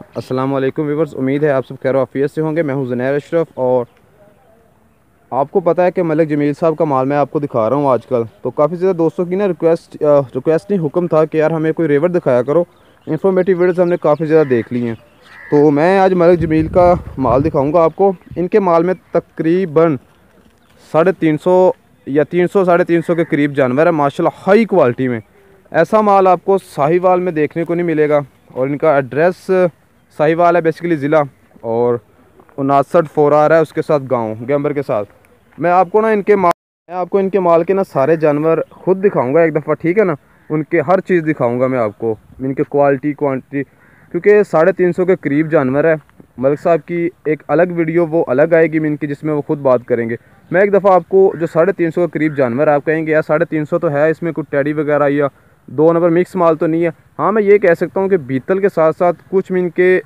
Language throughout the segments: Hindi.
अस्सलाम वालेकुम उम्मीद है आप सब खैर वाफियत से होंगे। मैं हूँ ज़नैर अशरफ और आपको पता है कि मलिक जमील साहब का माल मैं आपको दिखा रहा हूँ आजकल। तो काफ़ी ज़्यादा दोस्तों की ना रिक्वेस्ट रिक्वेस्ट नहीं, हुक्म था कि यार हमें कोई रेवर दिखाया करो। इन्फॉर्मेटिव वीडियोज़ हमने काफ़ी ज़्यादा देख ली हैं। तो मैं आज मलिक जमील का माल दिखाऊँगा आपको। इनके माल में तकरीबन साढ़े तीन सौ या तीन सौ, साढ़े तीन सौ के करीब जानवर है, माशाल्लाह हाई क्वालिटी में। ऐसा माल आपको साहिवाल में देखने को नहीं मिलेगा और इनका एड्रेस साहिवाल है बेसिकली ज़िला और उनासठ फोर आ है, उसके साथ गाँव, गैम्बर के साथ। मैं आपको ना इनके माल मैं आपको इनके माल के ना सारे जानवर खुद दिखाऊँगा एक दफ़ा, ठीक है ना? उनके हर चीज़ दिखाऊँगा मैं आपको, इनके क्वालिटी क्वांटिटी क्योंकि साढ़े तीन सौ के करीब जानवर है। मलिक साहब की एक अलग वीडियो वो अलग आएगी इनकी, जिसमें वो खुद बात करेंगे। मैं एक दफ़ा आपको जो साढ़े तीन सौ के करीब जानवर, आप कहेंगे, यार साढ़े तीन सौ तो है, इसमें कुछ टैडी वगैरह या दो नंबर मिक्स माल तो नहीं है। हाँ मैं ये कह सकता हूँ कि बीतल के साथ साथ कुछ मिन के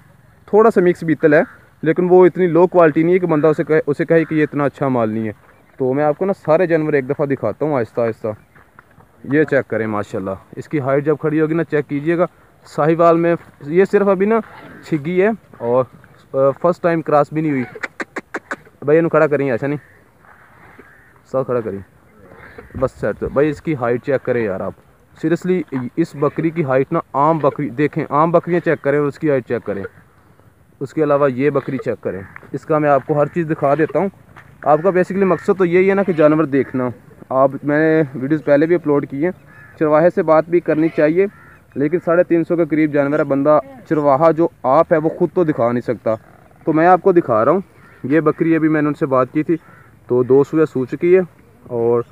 थोड़ा सा मिक्स बीतल है, लेकिन वो इतनी लो क्वालिटी नहीं है कि बंदा उसे कहे उसे कहे कि ये इतना अच्छा माल नहीं है। तो मैं आपको ना सारे जानवर एक दफ़ा दिखाता हूँ आहिस्ता आहिस्ता। ये चेक करें, माशाल्लाह। इसकी हाइट जब खड़ी होगी ना चेक कीजिएगा। साहिवाल में ये सिर्फ़ अभी ना छिगी है और फ़र्स्ट टाइम क्रॉस भी नहीं हुई। भाई इन खड़ा करें, ऐसा नहीं। सब खड़ा करें। बस सर तो भाई इसकी हाइट चेक करें यार आप। सीरियसली इस बकरी की हाइट ना, आम बकरी, देखें, आम बकरियाँ चेक करें और उसकी हाइट चेक करें। उसके अलावा ये बकरी चेक करें। इसका मैं आपको हर चीज़ दिखा देता हूँ। आपका बेसिकली मकसद तो यही है ना कि जानवर देखना। आप, मैंने वीडियोस पहले भी अपलोड किए चरवाहे से बात भी करनी चाहिए, लेकिन साढ़े तीन सौ के करीब जानवर है। बंदा चरवाहा जो आप है, वो ख़ुद तो दिखा नहीं सकता। तो मैं आपको दिखा रहा हूँ। ये बकरी अभी मैंने उनसे बात की थी। तो दो सुबह सू चुकी है, और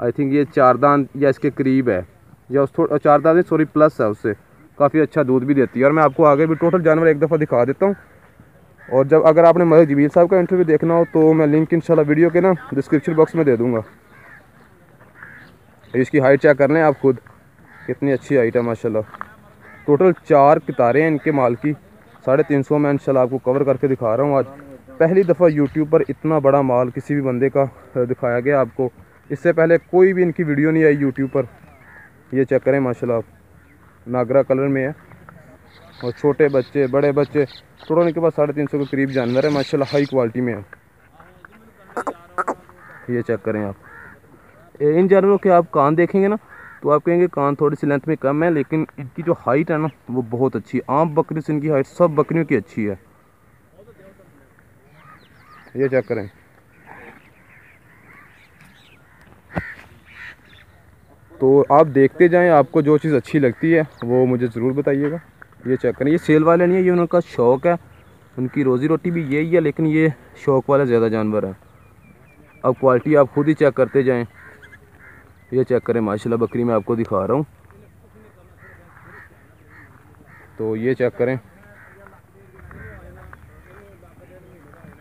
आई थिंक ये चार दान या इसके करीब है। या उस थोड़ा चार दाने सॉरी प्लस है उससे। काफ़ी अच्छा दूध भी देती है। और मैं आपको आगे भी टोटल जानवर एक दफ़ा दिखा देता हूँ। और जब अगर आपने मलिक जमील साहब का इंटरव्यू देखना हो तो मैं लिंक इंशाल्लाह वीडियो के ना डिस्क्रिप्शन बॉक्स में दे दूँगा। इसकी हाइट चेक कर लें आप खुद। कितनी अच्छी हाइट है, माशाल्लाह। टोटल चार कितारें हैं इनके माल की। साढ़े तीन सौ मैं इनशाला आपको कवर करके दिखा रहा हूँ। आज पहली दफ़ा यूट्यूब पर इतना बड़ा माल किसी भी बंदे का दिखाया गया आपको। इससे पहले कोई भी इनकी वीडियो नहीं आई यूट्यूब पर। ये चेक करें, माशाल्लाह। आप नागरा कलर में है। और छोटे बच्चे, बड़े बच्चे, टोटल इनके पास साढ़े तीन सौ के करीब जानवर है, माशाल्लाह, हाई क्वालिटी में है। ये चेक करें आप। इन जानवरों के आप कान देखेंगे ना तो आप कहेंगे कान थोड़ी सी लेंथ में कम है, लेकिन इनकी जो हाइट है ना, वो बहुत अच्छी है। आम बकरी से इनकी हाइट सब बकरियों की अच्छी है। ये चेक करें। तो आप देखते जाएँ, आपको जो चीज़ अच्छी लगती है, वो मुझे ज़रूर बताइएगा। ये चेक करें। ये सेल वाले नहीं है, ये उनका शौक़ है। उनकी रोज़ी रोटी भी यही है, लेकिन ये शौक़ वाला ज़्यादा जानवर है। अब क्वालिटी आप खुद ही चेक करते जाएँ। ये चेक करें, माशाल्लाह, बकरी मैं आपको दिखा रहा हूँ। तो ये चेक करें।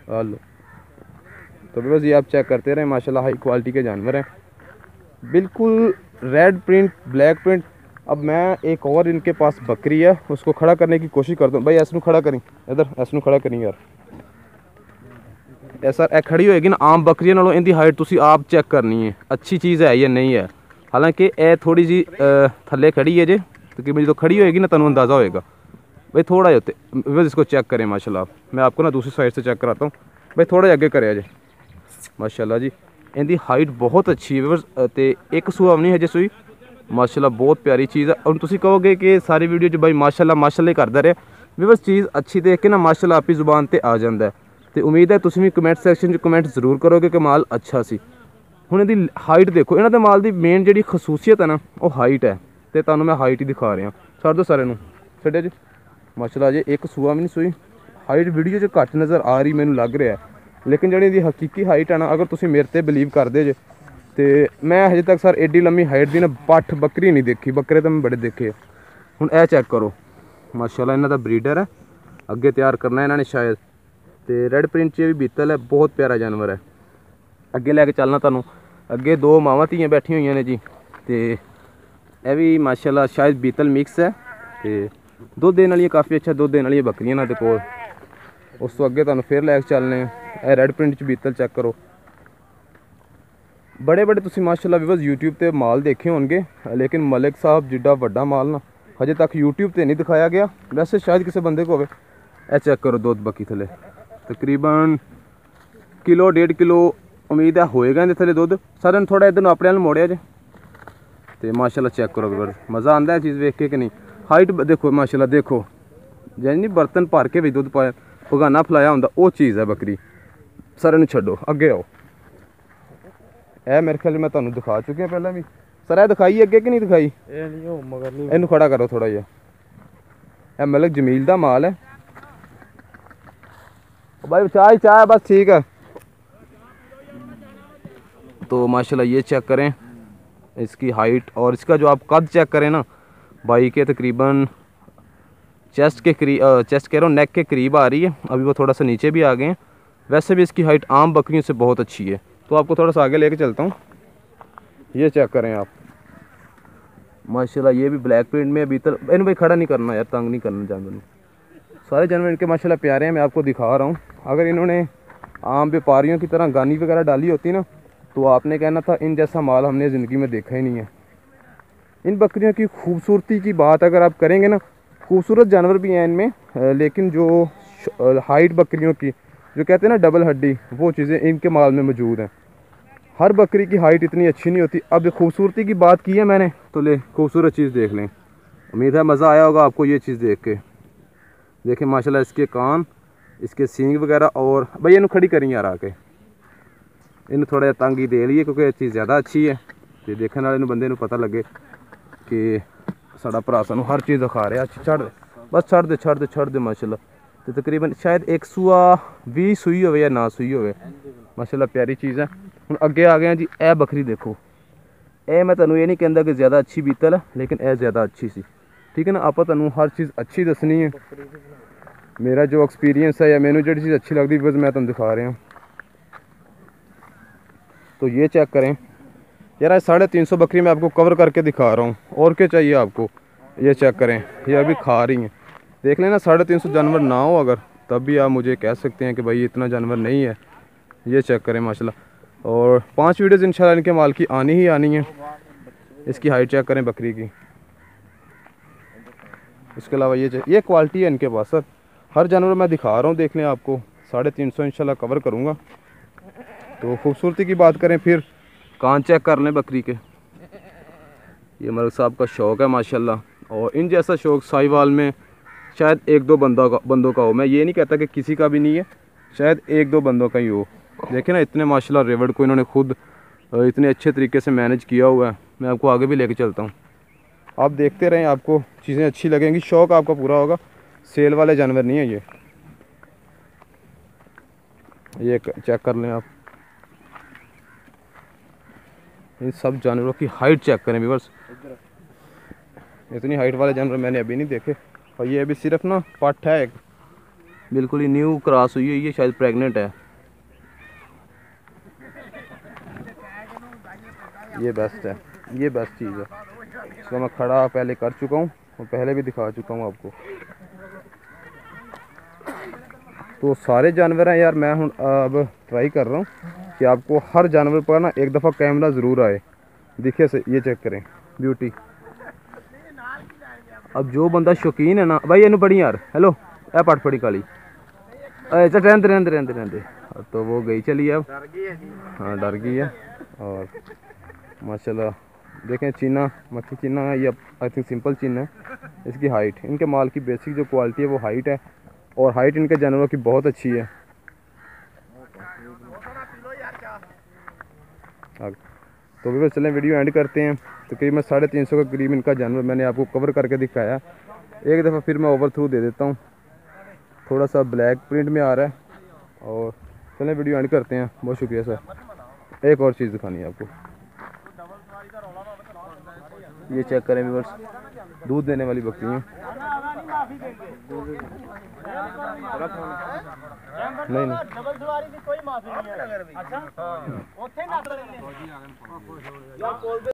हलो। तो बस ये आप चेक करते रहें, माशाल्लाह हाई क्वालिटी के जानवर हैं। बिल्कुल रेड प्रिंट ब्लैक प्रिंट अब मैं एक और इनके पास बकरी है, उसको खड़ा करने की कोशिश करता हूँ। भाई ऐसा खड़ा करें। इधर ऐसा खड़ा करें यार। ऐसा ए खड़ी होएगी ना आम बकरियाँ नालों, इनकी हाइट तुम आप चेक करनी है। अच्छी चीज़ है या नहीं है। हालाँकि ए थोड़ी जी थले खड़ी है जे। तकरीबन जो खड़ी होएगी ना, तेन अंदाज़ा होएगा। भाई, थोड़ा होते बस इसको चेक करें, माशाल्लाह। मैं आपको ना दूसरी साइड से चेक कराता हूँ। भाई, थोड़ा अगे करे जे। माशाल्लाह जी। ਇਹਦੀ ਹਾਈਟ ਬਹੁਤ ਅੱਛੀ ਹੈ ਵੀਵਰਸ ਤੇ ਇੱਕ ਸੁਹਾਵਣੀ ਨਹੀਂ ਹਜੇ ਸੂਈ। ਮਾਸ਼ਾਅੱਲਾ, ਬਹੁਤ ਪਿਆਰੀ ਚੀਜ਼ ਹੈ ਹੁਣ ਤੁਸੀਂ ਕਹੋਗੇ ਕਿ ਸਾਰੀ ਵੀਡੀਓ 'ਚ ਬਾਈ ਮਾਸ਼ਾਅੱਲਾ ਮਾਸ਼ਾਅੱਲਾ ਕਰਦਾ ਰਿਹਾ। ਵੀਵਰਸ ਚੀਜ਼ ਅੱਛੀ ਦੇਖ ਕੇ ਨਾ ਮਾਸ਼ਾਅੱਲਾ ਆਪੀ ਜ਼ੁਬਾਨ ਤੇ ਆ ਜਾਂਦਾ ਹੈ। ਤੇ ਉਮੀਦ ਹੈ ਤੁਸੀਂ ਵੀ ਕਮੈਂਟ ਸੈਕਸ਼ਨ 'ਚ ਕਮੈਂਟ ਜ਼ਰੂਰ ਕਰੋਗੇ ਕਿ ਮਾਲ ਅੱਛਾ ਸੀ। ਹੁਣ ਇਹਦੀ ਹਾਈਟ ਦੇਖੋ, ਇਹਨਾਂ ਦੇ ਮਾਲ ਦੀ ਮੇਨ ਜਿਹੜੀ ਖਸੂਸੀਅਤ ਹੈ ਨਾ, ਉਹ ਹਾਈਟ ਹੈ। ਤੇ ਤੁਹਾਨੂੰ ਮੈਂ ਹਾਈਟ ਹੀ ਦਿਖਾ ਰਿਹਾ। ਛੱਡ ਦੋ ਸਾਰਿਆਂ ਨੂੰ। ਛੱਡਿਆ ਜੀ। ਮਾਸ਼ਾਅੱਲਾ ਜੀ ਇੱਕ ਸੂਆ ਵੀ ਨਹੀਂ ਸੂਈ। ਹਾਈਟ ਵੀਡੀਓ 'ਚ ਘੱਟ ਨਜ਼ਰ ਆ ਰਹੀ, ਮੈਨੂੰ ਲੱਗ ਰਿਹਾ रही मैंने लग रहा है लेकिन जी हकीकी हाइट है ना अगर तुम मेरे से बिलीव करते जे तो मैं हजे तक सर एडी लम्मी हाइट की ना पट्ठ बकरी नहीं देखी बकरे तो मैं बड़े देखे हूँ यह चेक करो माशाला इन्हों का ब्रीडर है अगे तैयार करना इन्होंने शायद तो रेड प्रिंट च भी बीतल है बहुत प्यारा जानवर है अगे लैके चलना तू अगे दो मावं धियाँ बैठी हुई ने जी तो यह भी माशाला शायद बीतल मिक्स है तो दुद्ध देने वाली काफ़ी अच्छा दुद्ध देने वाली बकरियाँ ना ਉਸ ਤੋਂ ਅੱਗੇ ਤੁਹਾਨੂੰ ਫੇਰ ਲੈ ਕੇ ਚੱਲਨੇ ਇਹ ਰੈੱਡ ਪ੍ਰਿੰਟ ਚ ਬੀਤਲ ਚੈੱਕ ਕਰੋ ਬੜੇ ਬੜੇ ਤੁਸੀਂ ਮਾਸ਼ਾਅੱਲਾ ਵੀਵਰਸ YouTube ਤੇ ਮਾਲ ਦੇਖੇ ਹੋਣਗੇ ਲੇਕਿਨ ਮਲਿਕ ਸਾਹਿਬ ਜਿੱਡਾ ਵੱਡਾ ਮਾਲ ਨਾ ਹਜੇ ਤੱਕ YouTube ਤੇ ਨਹੀਂ ਦਿਖਾਇਆ ਗਿਆ ਵੈਸੇ ਸ਼ਾਇਦ ਕਿਸੇ ਬੰਦੇ ਕੋ ਹੋਵੇ ਇਹ ਚੈੱਕ ਕਰੋ ਦੁੱਧ ਬੱਕੀ ਥਲੇ ਤਕਰੀਬਨ ਕਿਲੋ 1.5 ਕਿਲੋ ਉਮੀਦ ਹੈ ਹੋਏਗਾ ਇਹਦੇ ਥਲੇ ਦੁੱਧ ਸਾਰਿਆਂ ਨੂੰ ਥੋੜਾ ਇਧਰ ਨੂੰ ਆਪਣੇ ਨਾਲ ਮੋੜਿਆ ਜੇ ਤੇ ਮਾਸ਼ਾਅੱਲਾ ਚੈੱਕ ਕਰੋ ਵੀਰ ਮਜ਼ਾ ਆਂਦਾ ਹੈ ਚੀਜ਼ ਵੇਖ ਕੇ ਕਿ ਨਹੀਂ ਹਾਈਟ ਦੇਖੋ ਮਾਸ਼ਾਅੱਲਾ ਦੇਖੋ ਜਾਨੀ ਬਰਤਨ ਭਰ ਕੇ ਵੀ ਦੁੱਧ ਪਾਇਆ ਭਗਾਨਾ ਫਲਾਇਆ ਹੁੰਦਾ ਉਹ ਚੀਜ਼ ਹੈ ਬੱਕਰੀ ਸਾਰਿਆਂ ਨੂੰ ਛੱਡੋ ਅੱਗੇ ਆਓ ਇਹ ਮੇਰੇ ਖਿਆਲ ਮੈਂ ਤੁਹਾਨੂੰ ਦਿਖਾ ਚੁੱਕਿਆ ਪਹਿਲਾਂ ਵੀ ਸਰ ਇਹ ਦਿਖਾਈ ਅੱਗੇ ਕਿ ਨਹੀਂ ਦਿਖਾਈ ਇਹ ਨਹੀਂ ਉਹ ਮਗਰ ਨਹੀਂ ਇਹਨੂੰ ਖੜਾ ਕਰੋ ਥੋੜਾ ਜਿਹਾ ਇਹ ਮਲਕ ਜਮੀਲ ਦਾ ਮਾਲ है भाई चाय चाय बस ठीक है तो माशाल्लाह ये चेक करें इसकी हाइट और इसका जो आप कद चेक करें ना बाई के तकरीबन चेस्ट के करीब चेस्ट कह रहा हूँ नेक के करीब आ रही है। अभी वो थोड़ा सा नीचे भी आ गए हैं। वैसे भी इसकी हाइट आम बकरियों से बहुत अच्छी है। तो आपको थोड़ा सा आगे लेके चलता हूँ। ये चेक करें आप। माशाल्लाह, ये भी ब्लैक प्रिंट में अभी तक इन भाई खड़ा नहीं करना यार, तंग नहीं करना जानवर ने सारे जानवर इनके माशाल्लाह प्यारे हैं, मैं आपको दिखा रहा हूँ। अगर इन्होंने आम व्यापारियों की तरह गानी वगैरह डाली होती ना तो आपने कहना था, इन जैसा माल हमने ज़िंदगी में देखा ही नहीं है। इन बकरियों की खूबसूरती की बात अगर आप करेंगे ना खूबसूरत जानवर भी हैं इनमें लेकिन जो हाइट बकरियों की, जो कहते हैं ना डबल हड्डी, वो चीज़ें इनके माल में मौजूद हैं। हर बकरी की हाइट इतनी अच्छी नहीं होती। अब खूबसूरती की बात की है मैंने तो ले, खूबसूरत चीज़ देख लें। उम्मीद है मज़ा आया होगा आपको ये चीज़ देख के। देखें, माशाल्लाह इसके कान, इसके सींग वगैरह और, भाई इन खड़ी करी यार आके। इन थोड़ा तंगी तंग ही दे लिए, क्योंकि चीज़ ज़्यादा अच्छी है। तो देखने वाले बंदे पता लगे कि ਸਾਡਾ ਭਰਾ ਸਾਨੂੰ ਹਰ ਚੀਜ਼ ਦਿਖਾ ਰਿਹਾ ਅੱਛਾ ਛੱਡ ਦੇ ਬਸ ਛੱਡ ਦੇ ਛੱਡ ਦੇ ਛੱਡ ਦੇ ਮਾਸ਼ਾਅੱਲਾ ਤੇ ਤਕਰੀਬਨ ਸ਼ਾਇਦ ਇੱਕ ਸੂਆ 20 ਸੂਈ ਹੋਵੇ ਜਾਂ ਨਾ ਸੂਈ ਹੋਵੇ ਮਾਸ਼ਾਅੱਲਾ ਪਿਆਰੀ ਚੀਜ਼ ਹੈ ਹੁਣ ਅੱਗੇ ਆ ਗਏ ਹਾਂ ਜੀ ਇਹ ਬੱਕਰੀ ਦੇਖੋ ਇਹ ਮੈਂ ਤੁਹਾਨੂੰ ਇਹ ਨਹੀਂ ਕਹਿੰਦਾ ਕਿ ਜ਼ਿਆਦਾ ਅੱਛੀ ਬੀਤਲ ਹੈ ਲੇਕਿਨ ਇਹ ਜ਼ਿਆਦਾ ਅੱਛੀ ਸੀ ਠੀਕ ਹੈ ਨਾ ਆਪਾਂ ਤੁਹਾਨੂੰ ਹਰ ਚੀਜ਼ ਅੱਛੀ ਦੱਸਣੀ ਹੈ ਮੇਰਾ ਜੋ ਐਕਸਪੀਰੀਅੰਸ ਹੈ ਜਾਂ ਮੈਨੂੰ ਜਿਹੜੀ ਚੀਜ਼ अच्छी लगती बस मैं तुम दिखा रहा हूँ तो ये चेक करें यार आज साढ़े तीन सौ बकरी मैं आपको कवर करके दिखा रहा हूँ। और क्या चाहिए आपको? ये चेक करें। ये अभी खा रही हैं। देख लेना, साढ़े तीन सौ जानवर ना हो अगर, तब भी आप मुझे कह सकते हैं कि भाई इतना जानवर नहीं है। ये चेक करें, माशाल्लाह। और पाँच वीडियोज़ इंशाल्लाह इनके माल की आनी ही आनी है। इसकी हाइट चेक करें बकरी की। इसके अलावा ये ये क्वालिटी है इनके पास, सर। हर जानवर मैं दिखा रहा हूँ, देख लें आपको। साढ़े तीन सौ कवर करूँगा। तो खूबसूरती की बात करें, फिर कान चेक कर लें बकरी के। ये मलिक साहब का शौक़ है, माशाल्लाह। और इन जैसा शौक़ साहिवाल में शायद एक दो बंदा का बंदों का हो। मैं ये नहीं कहता कि किसी का भी नहीं है, शायद एक दो बंदों का ही हो। देखें ना, इतने माशाल्लाह रेवड़ को इन्होंने खुद इतने अच्छे तरीके से मैनेज किया हुआ है। मैं आपको आगे भी लेके चलता हूँ। आप देखते रहें, आपको चीज़ें अच्छी लगेंगी। शौक़ आपका पूरा होगा। सेल वाले जानवर नहीं है ये। ये चेक कर लें आप। इन सब जानवरों की हाइट चेक करें व्यूवर्स इतनी हाइट वाले जानवर मैंने अभी नहीं देखे। और ये अभी सिर्फ़ ना पट है एक। बिल्कुल ही न्यू क्रॉस हुई है ये शायद प्रेग्नेंट है। ये बेस्ट है ये बेस्ट चीज़ है। इसको मैं खड़ा पहले कर चुका हूँ और पहले भी दिखा चुका हूँ आपको। तो सारे जानवर हैं यार मैं हूँ अब ट्राई कर रहा हूँ। कि आपको हर जानवर पर ना एक दफ़ा कैमरा ज़रूर आए। दिखे से ये चेक करें। ब्यूटी अब जो बंदा शौकीन है ना भाई इन्हू पढ़ी यार। हेलो ए पट पड़ी काली। अच्छा रहते रहते रहते रहते तो वो गई चली अब। हाँ डर गई है। और माशाल्लाह देखें चीना मक्खी चीना है ये आई थिंक सिंपल चीना है। इसकी हाइट इनके माल की बेसिक जो क्वालिटी है वो हाइट है। और हाइट इनके जानवरों की बहुत अच्छी हाँ, तो भी चलें वीडियो एंड करते हैं। तकरीबन साढ़े तीन सौ के करीब इनका जानवर मैंने आपको कवर करके दिखाया। एक दफ़ा फिर मैं ओवर थ्रू दे देता हूँ। थोड़ा सा ब्लैक प्रिंट में आ रहा है। और चलें वीडियो एंड करते हैं। बहुत शुक्रिया सर एक और चीज़ दिखानी है आपको। ये चेक करें व्यूवर्स दूध देने वाली बकरियाँ ਨਹੀਂ ਨਹੀਂ ਡਬਲ ਸਵਾਰੀ ਦੀ ਕੋਈ ਮਾਫੀ ਨਹੀਂ ਹੈ ਅੱਛਾ ਉੱਥੇ ਨਾ ਯਾਰ ਕੋਲ